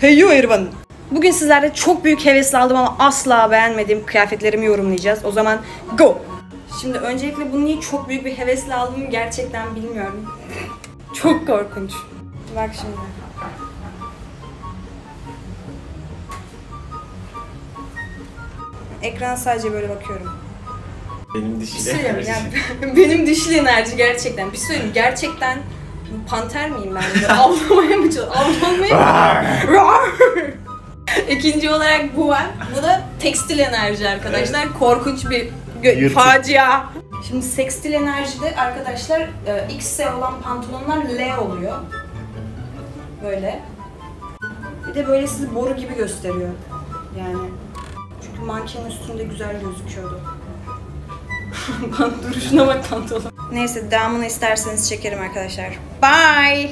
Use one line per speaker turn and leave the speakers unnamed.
Hey yo Ervan. Bugün sizlerle çok büyük hevesle aldım ama asla beğenmediğim kıyafetlerimi yorumlayacağız. O zaman go. Şimdi öncelikle bunu niye çok büyük bir hevesle aldım gerçekten bilmiyorum. Çok korkunç. Bak şimdi. Ekrana sadece böyle bakıyorum.
Benim
Bir
dişiyle
şey söyleyeyim ya. Benim dişli enerji gerçekten. Bir şey söyleyeyim gerçekten panter miyim ben? Avlamaya mı çalışıyorum? Avlanmaya mı? İkinci olarak bu var. Bu da tekstil enerji arkadaşlar. Korkunç bir gö-
Yırtık.
facia. Şimdi sekstil enerjide arkadaşlar e, XS olan pantolonlar L oluyor. Böyle. Bir de böyle sizi boru gibi gösteriyor. Yani. Çünkü mankenin üstünde güzel gözüküyordu. Duruşuna bak pantolon. Neyse devamını isterseniz çekerim arkadaşlar. Bye.